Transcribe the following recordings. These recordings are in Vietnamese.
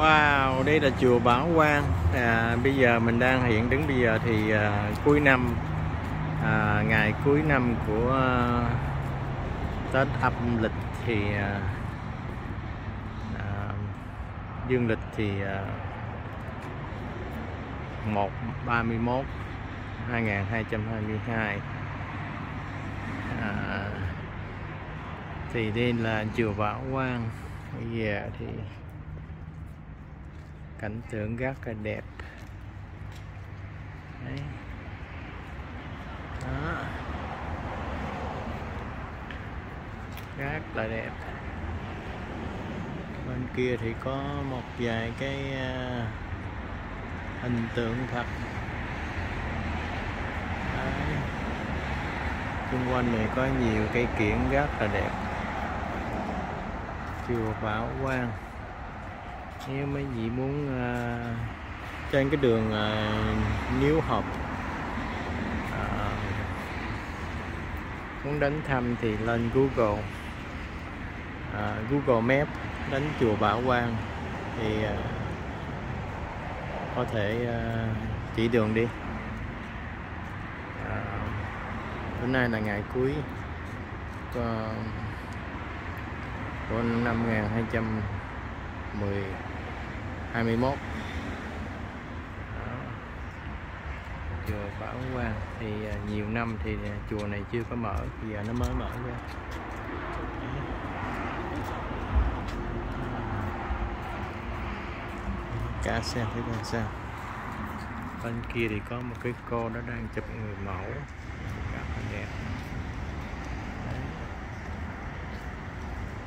Wow, đây là chùa Bảo Quang. À, bây giờ mình đang hiện đứng bây giờ thì à, cuối năm, à, ngày cuối năm của à, Tết âm lịch thì à, à, dương lịch thì à, 1 31 2222 à, thì đây là chùa Bảo Quang bây giờ thì cảnh tượng rất là đẹp Đấy. đó rất là đẹp bên kia thì có một vài cái à, hình tượng thật. Đấy. xung quanh này có nhiều cây kiển rất là đẹp chùa Bảo Quang nếu mấy vị muốn ờ, uh, trên cái đường uh, Niếu Hợp uh, muốn đến thăm thì lên Google. Uh, Google Maps đánh chùa Bảo Quang. Thì uh, có thể uh, chỉ đường đi. Uh, bữa nay là ngày cuối của, của năm 10 21 Đó. chùa Bảo Quang thì à, nhiều năm thì à, chùa này chưa có mở bây giờ nó mới mở ra. Cá xem thế ra sao bên kia thì có một cái cô đó đang chụp người mẫu. Rất là đẹp Đấy.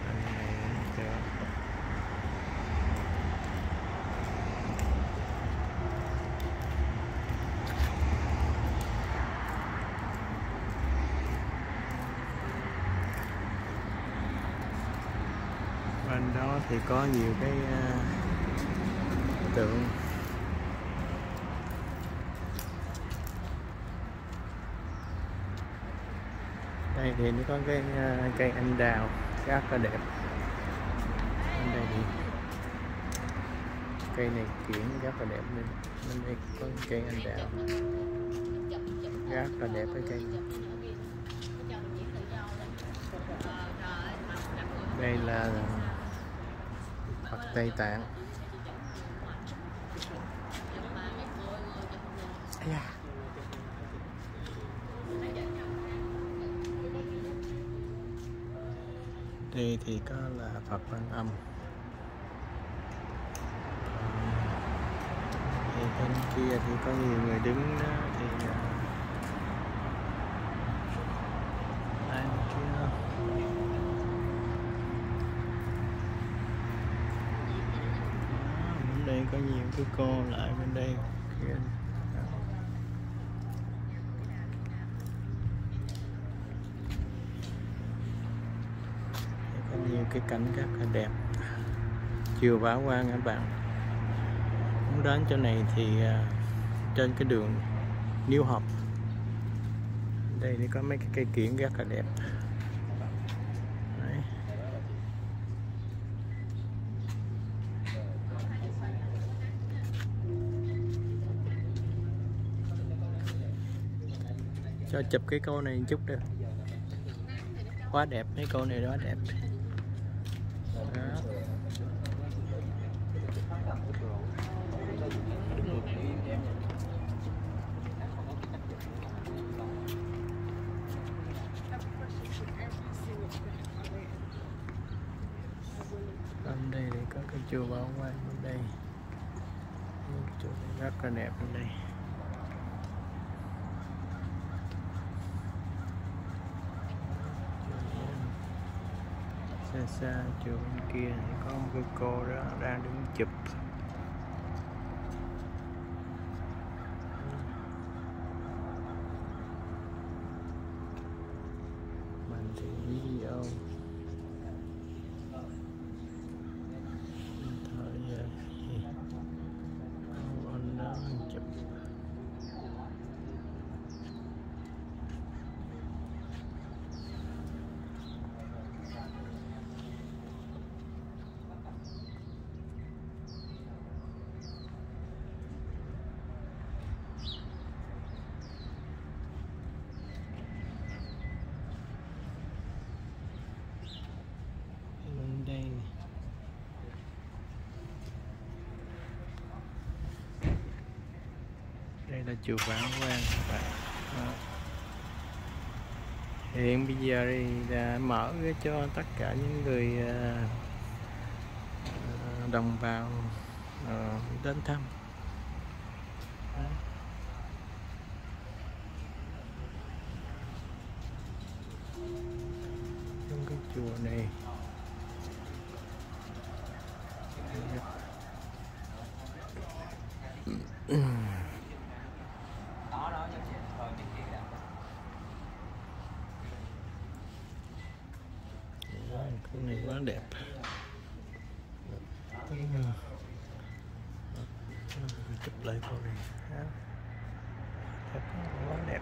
Bên này nữa, bên đó thì có nhiều cái uh, tượng. Đây thì nó có cái uh, cây anh đào rất là đẹp. Bên đây thì cây này kiển rất là đẹp nên bên đây có cây anh đào. Rất là đẹp cái cây này. Đây là Phật Tây Tạng dạ. yeah. đây thì có là Phật Văn Âm thì bên kia thì có nhiều người đứng đó, thì cứ co cô lại bên đây. Có nhiều cái cảnh rất là đẹp. Chiều bão quang các bạn. Muốn đến chỗ này thì à, trên cái đường New Học đây thì có mấy cái cây kiển rất là đẹp. Cho chụp cái câu này một chút được quá đẹp mấy câu này đó đẹp. Đó. bên đây thì có cái chùa Bảo quan bên đây. Chùa này rất là đẹp bên đây. Xa xa chùa bên kia thì có một cái cô đó đang đứng chụp mình thì video thời giờ thì anh đó anh chụp đây là chùa Vãn Quang các bạn Đó. hiện bây giờ thì đã mở cho tất cả những người à, đồng bào à, đến thăm. Trong cái chùa này. Đó đó giống vậy rồi cái kia đã Wow, cái đẹp. Chụp lại con này thật quá đẹp.